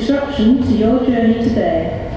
disruption to your journey today.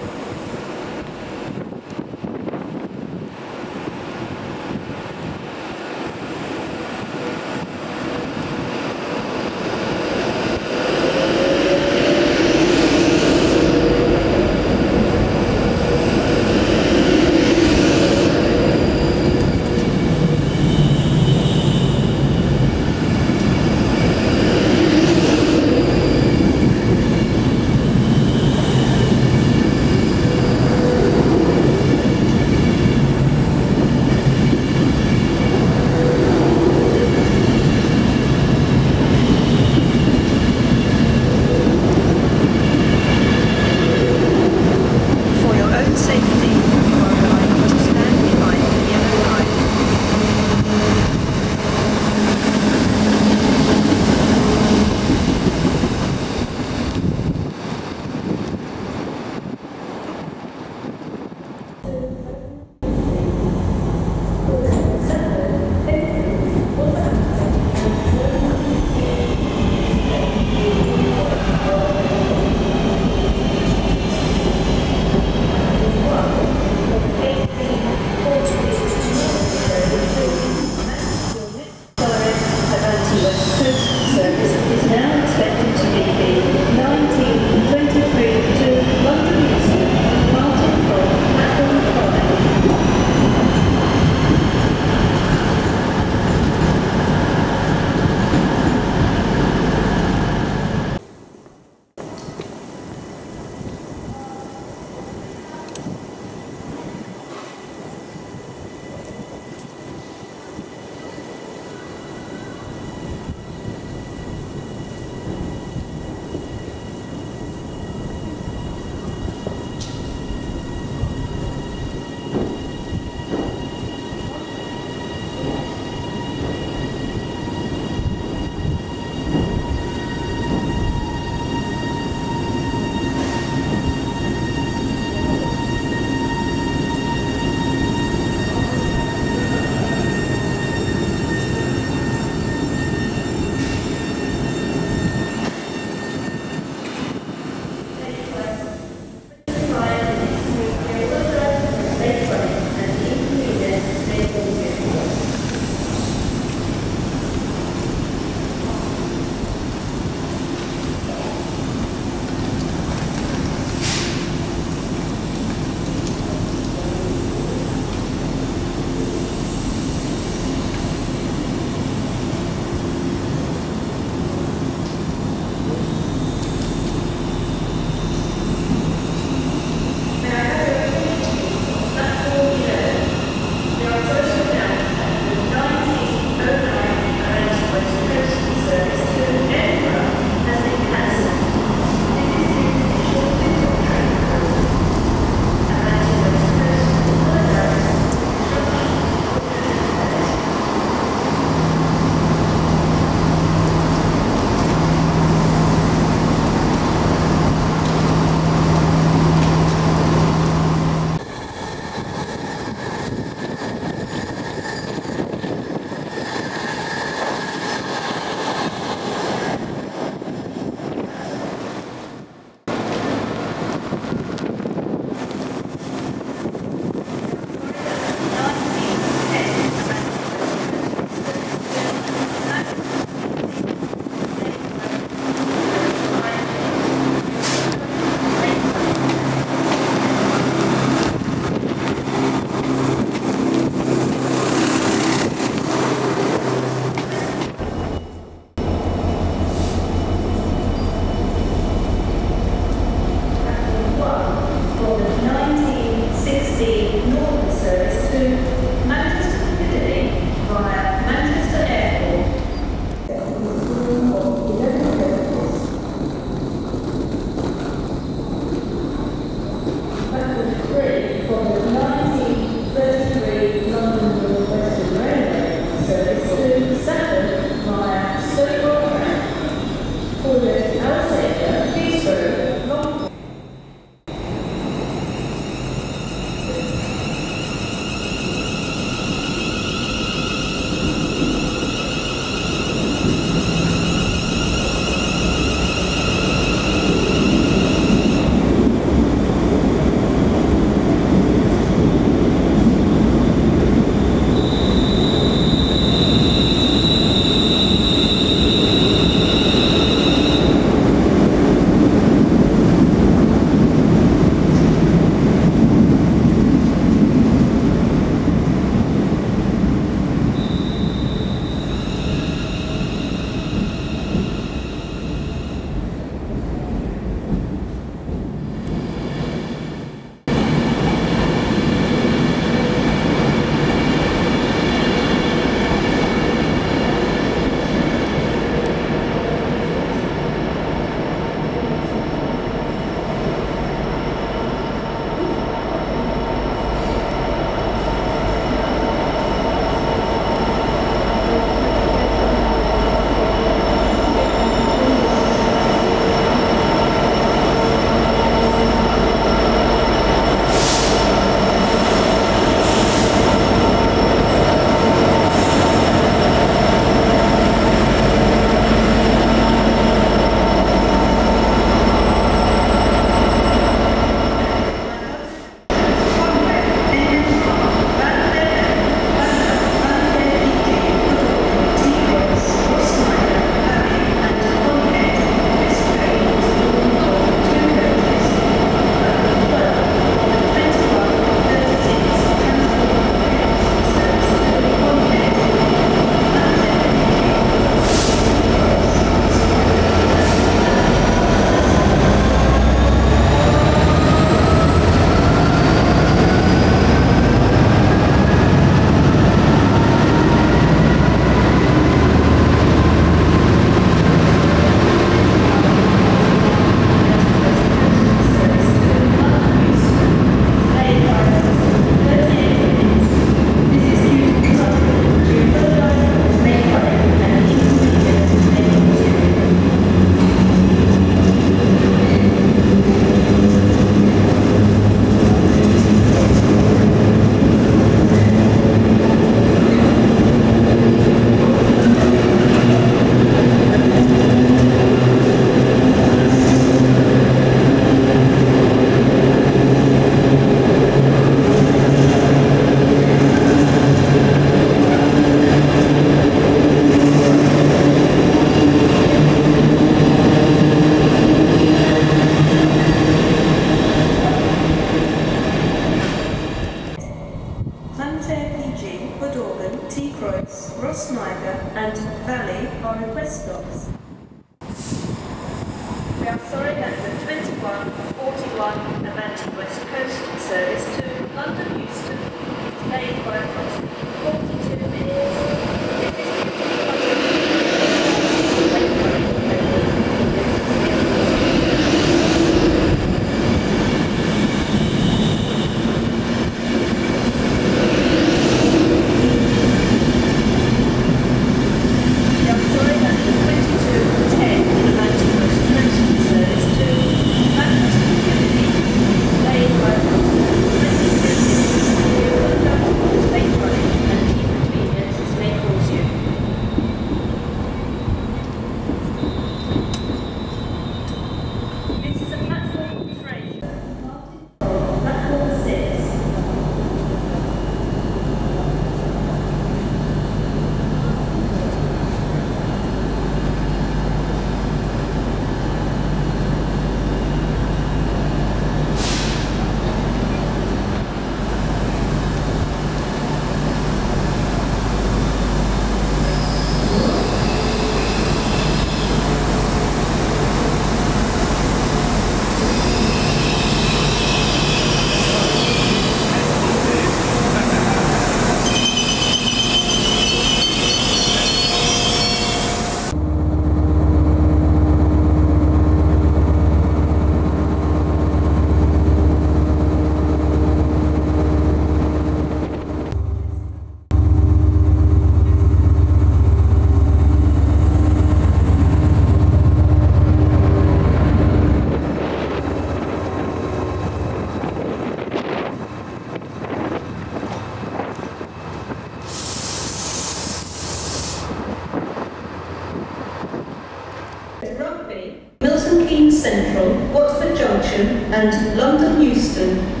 Central, Watford Junction and London Euston